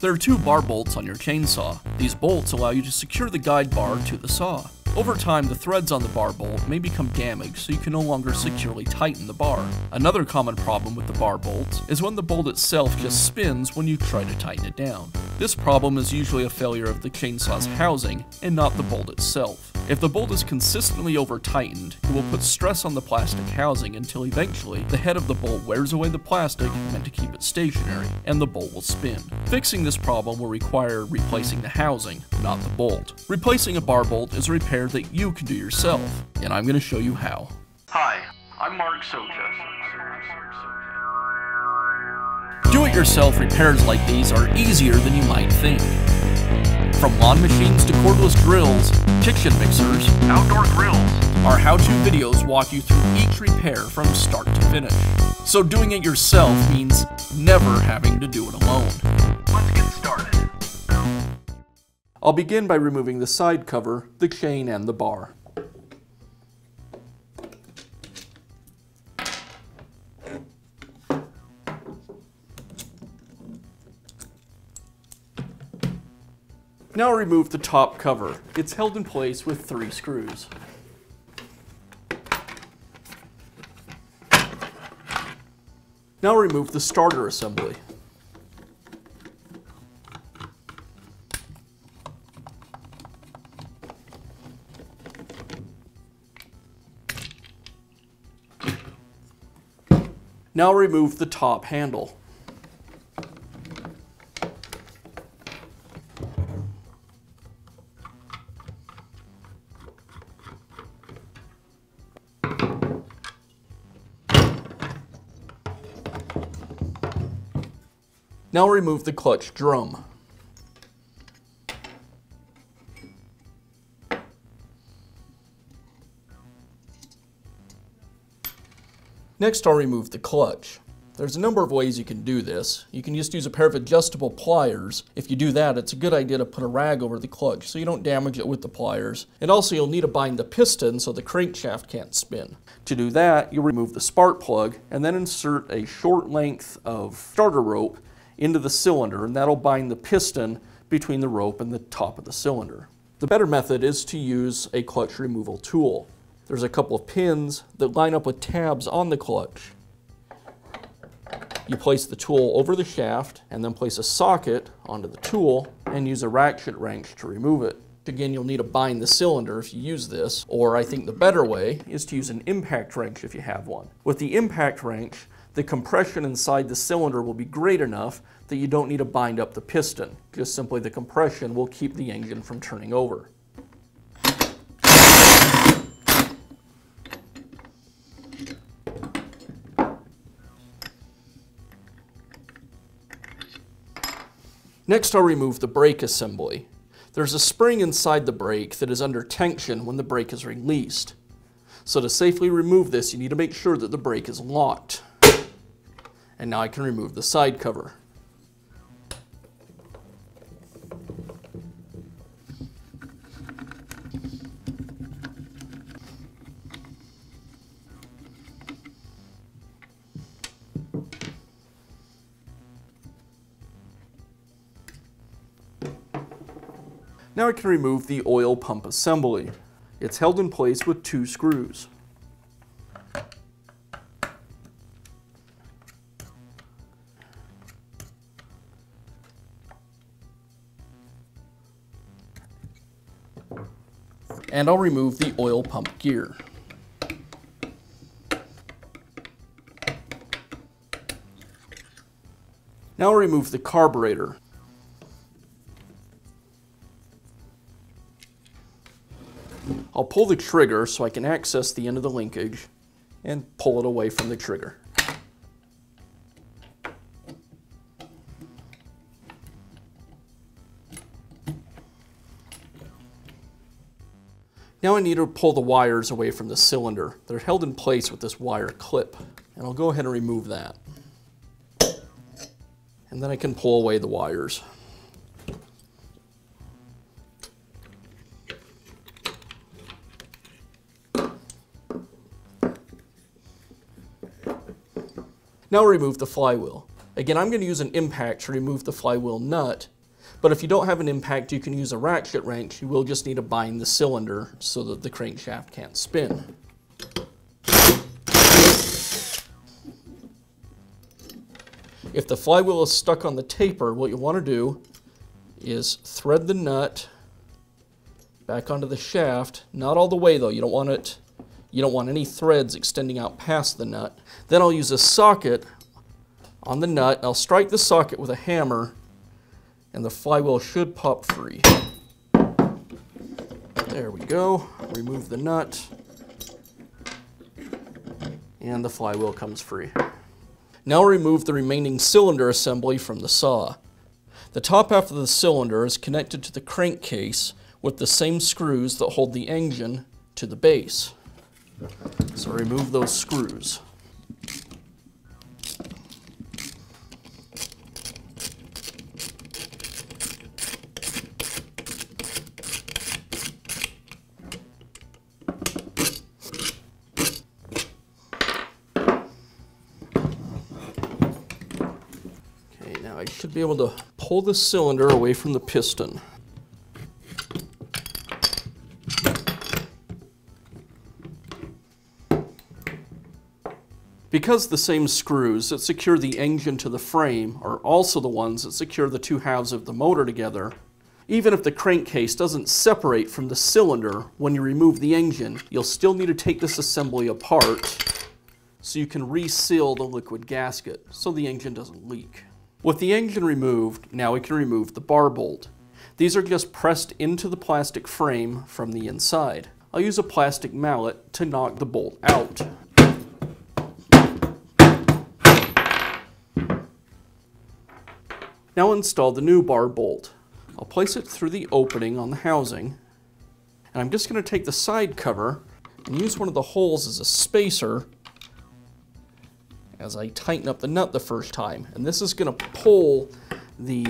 There are two bar bolts on your chainsaw. These bolts allow you to secure the guide bar to the saw. Over time, the threads on the bar bolt may become damaged, so you can no longer securely tighten the bar. Another common problem with the bar bolts is when the bolt itself just spins when you try to tighten it down. This problem is usually a failure of the chainsaw's housing, and not the bolt itself. If the bolt is consistently over tightened, it will put stress on the plastic housing until eventually the head of the bolt wears away the plastic meant to keep it stationary, and the bolt will spin. Fixing this problem will require replacing the housing, not the bolt. Replacing a bar bolt is a repair that you can do yourself, and I'm going to show you how. Hi, I'm Mark Socha. Do-it-yourself repairs like these are easier than you might think. From lawn machines to cordless drills, kitchen mixers, Outdoor grills. our how-to videos walk you through each repair from start to finish. So doing it yourself means never having to do it alone. Let's get started. I'll begin by removing the side cover, the chain, and the bar. Now remove the top cover. It's held in place with three screws. Now remove the starter assembly. Now remove the top handle. Now remove the clutch drum. Next, I'll remove the clutch. There's a number of ways you can do this. You can just use a pair of adjustable pliers. If you do that, it's a good idea to put a rag over the clutch so you don't damage it with the pliers. And also you'll need to bind the piston so the crankshaft can't spin. To do that, you'll remove the spark plug and then insert a short length of starter rope into the cylinder and that'll bind the piston between the rope and the top of the cylinder. The better method is to use a clutch removal tool. There's a couple of pins that line up with tabs on the clutch. You place the tool over the shaft and then place a socket onto the tool and use a ratchet wrench to remove it. Again, you'll need to bind the cylinder if you use this, or I think the better way is to use an impact wrench if you have one. With the impact wrench, the compression inside the cylinder will be great enough that you don't need to bind up the piston. Just simply the compression will keep the engine from turning over. Next I'll remove the brake assembly. There's a spring inside the brake that is under tension when the brake is released. So to safely remove this, you need to make sure that the brake is locked. And now I can remove the side cover. Now I can remove the oil pump assembly. It's held in place with two screws. And I'll remove the oil pump gear. Now I'll remove the carburetor. I'll pull the trigger so I can access the end of the linkage and pull it away from the trigger. Now I need to pull the wires away from the cylinder. They're held in place with this wire clip. And I'll go ahead and remove that. And then I can pull away the wires. Now remove the flywheel. Again, I'm going to use an impact to remove the flywheel nut, but if you don't have an impact, you can use a ratchet wrench. You will just need to bind the cylinder so that the crankshaft can't spin. If the flywheel is stuck on the taper, what you want to do is thread the nut back onto the shaft. Not all the way though, you don't want it, you don't want any threads extending out past the nut. Then I'll use a socket on the nut. I'll strike the socket with a hammer and the flywheel should pop free. There we go. Remove the nut and the flywheel comes free. Now remove the remaining cylinder assembly from the saw. The top half of the cylinder is connected to the crankcase with the same screws that hold the engine to the base. So remove those screws. Able to pull the cylinder away from the piston. Because the same screws that secure the engine to the frame are also the ones that secure the two halves of the motor together, even if the crankcase doesn't separate from the cylinder when you remove the engine, you'll still need to take this assembly apart so you can reseal the liquid gasket so the engine doesn't leak. With the engine removed, now we can remove the bar bolt. These are just pressed into the plastic frame from the inside. I'll use a plastic mallet to knock the bolt out. Now install the new bar bolt. I'll place it through the opening on the housing, and I'm just going to take the side cover and use one of the holes as a spacer as I tighten up the nut the first time. And this is going to pull the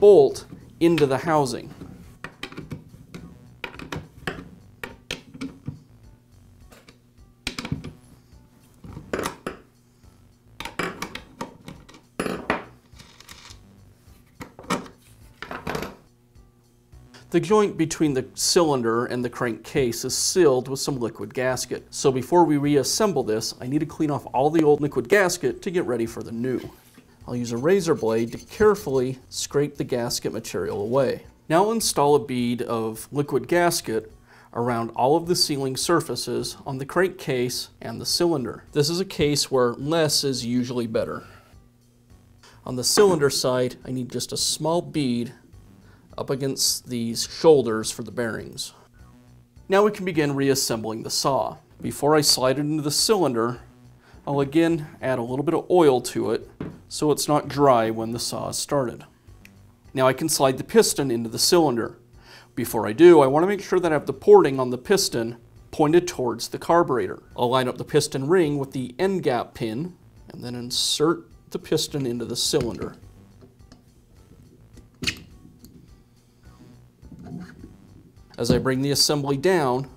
bolt into the housing. The joint between the cylinder and the crankcase is sealed with some liquid gasket. So before we reassemble this, I need to clean off all the old liquid gasket to get ready for the new. I'll use a razor blade to carefully scrape the gasket material away. Now install a bead of liquid gasket around all of the sealing surfaces on the crankcase and the cylinder. This is a case where less is usually better. On the cylinder side, I need just a small bead up against these shoulders for the bearings. Now we can begin reassembling the saw. Before I slide it into the cylinder, I'll again add a little bit of oil to it so it's not dry when the saw is started. Now I can slide the piston into the cylinder. Before I do, I want to make sure that I have the porting on the piston pointed towards the carburetor. I'll line up the piston ring with the end gap pin and then insert the piston into the cylinder. As I bring the assembly down,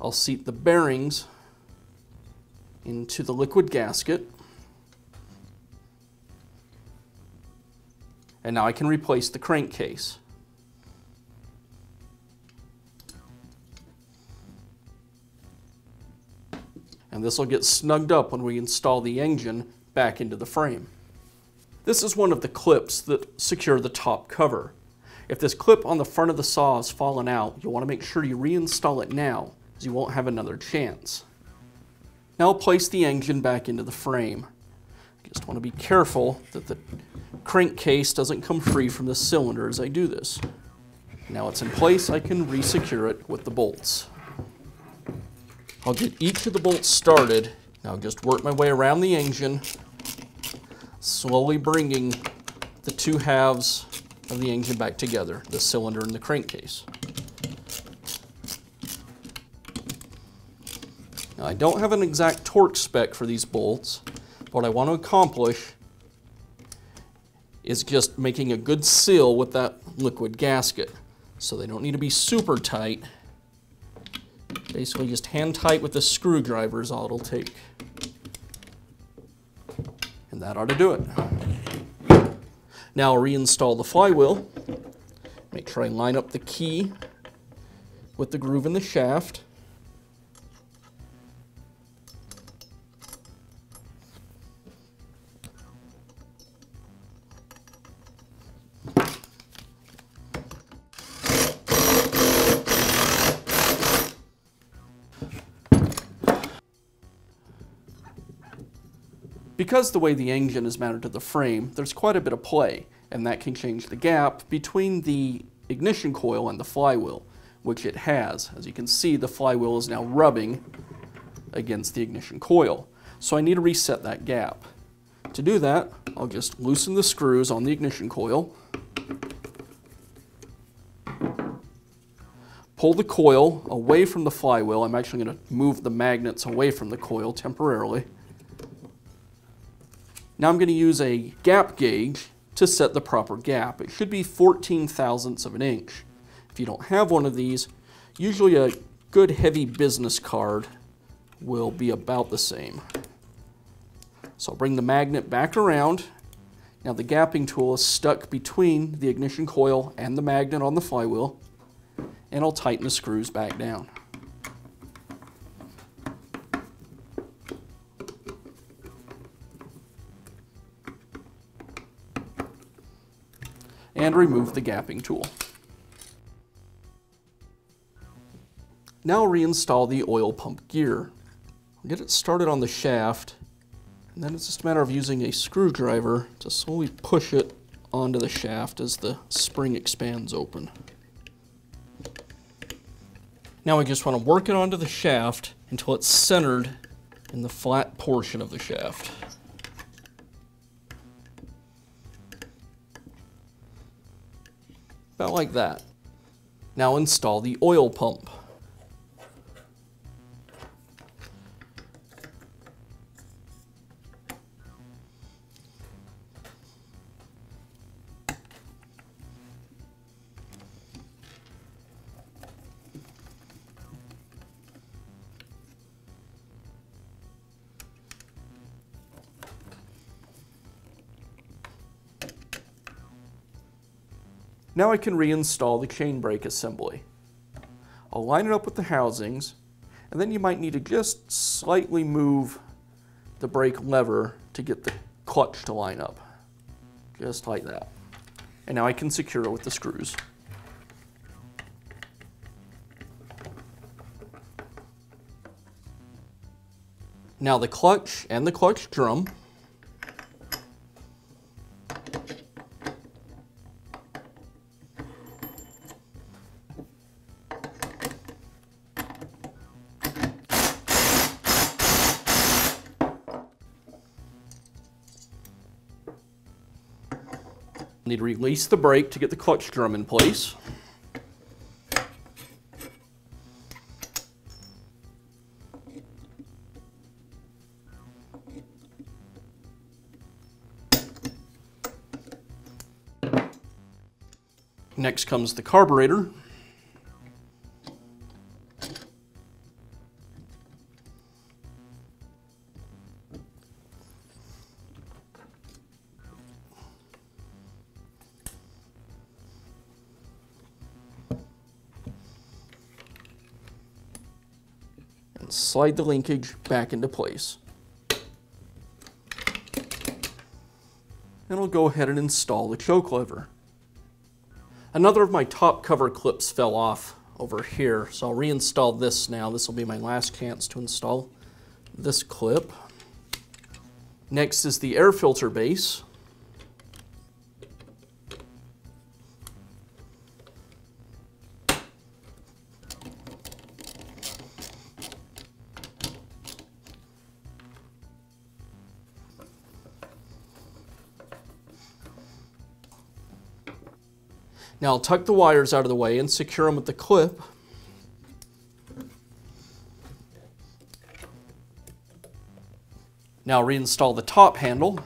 I'll seat the bearings into the liquid gasket. And now I can replace the crankcase. And this will get snugged up when we install the engine back into the frame. This is one of the clips that secure the top cover. If this clip on the front of the saw has fallen out, you'll want to make sure you reinstall it now, as you won't have another chance. Now place the engine back into the frame. Just want to be careful that the crankcase doesn't come free from the cylinder as I do this. Now it's in place, I can resecure it with the bolts. I'll get each of the bolts started. Now just work my way around the engine, slowly bringing the two halves of the engine back together, the cylinder and the crankcase. Now I don't have an exact torque spec for these bolts. What I want to accomplish is just making a good seal with that liquid gasket. So they don't need to be super tight. Basically just hand tight with the screwdriver is all it'll take. And that ought to do it. Now reinstall the flywheel. Make sure I line up the key with the groove in the shaft. Because the way the engine is mounted to the frame, there's quite a bit of play, and that can change the gap between the ignition coil and the flywheel, which it has. As you can see, the flywheel is now rubbing against the ignition coil. So I need to reset that gap. To do that, I'll just loosen the screws on the ignition coil, pull the coil away from the flywheel. I'm actually going to move the magnets away from the coil temporarily. Now I'm going to use a gap gauge to set the proper gap. It should be 14 thousandths of an inch. If you don't have one of these, usually a good heavy business card will be about the same. So I'll bring the magnet back around. Now the gapping tool is stuck between the ignition coil and the magnet on the flywheel, and I'll tighten the screws back down. And remove the gapping tool. Now reinstall the oil pump gear. Get it started on the shaft, and then it's just a matter of using a screwdriver to slowly push it onto the shaft as the spring expands open. Now we just want to work it onto the shaft until it's centered in the flat portion of the shaft. About like that. Now install the oil pump. Now I can reinstall the chain brake assembly. I'll line it up with the housings, and then you might need to just slightly move the brake lever to get the clutch to line up. Just like that. And now I can secure it with the screws. Now the clutch and the clutch drum Need to release the brake to get the clutch drum in place. Next comes the carburetor. Slide the linkage back into place. And I'll go ahead and install the choke lever. Another of my top cover clips fell off over here, so I'll reinstall this now. This will be my last chance to install this clip. Next is the air filter base. Now I'll tuck the wires out of the way and secure them with the clip. Now reinstall the top handle.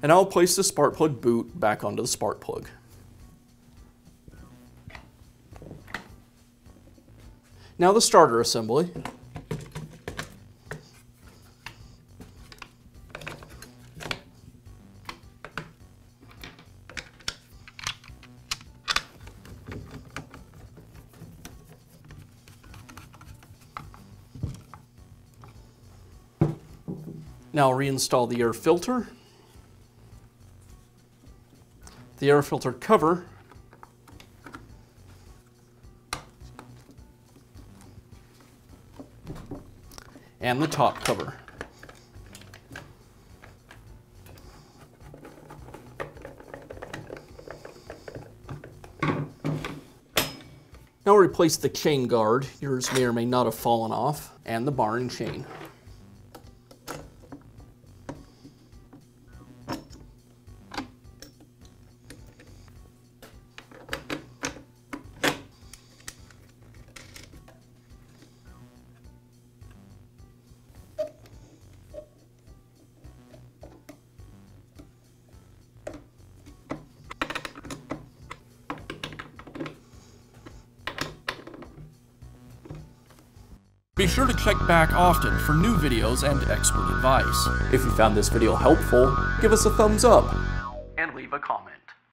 And I'll place the spark plug boot back onto the spark plug. Now the starter assembly. Now reinstall the air filter. The air filter cover and the top cover. Now replace the chain guard, yours may or may not have fallen off, and the bar and chain. Be sure to check back often for new videos and expert advice. If you found this video helpful, give us a thumbs up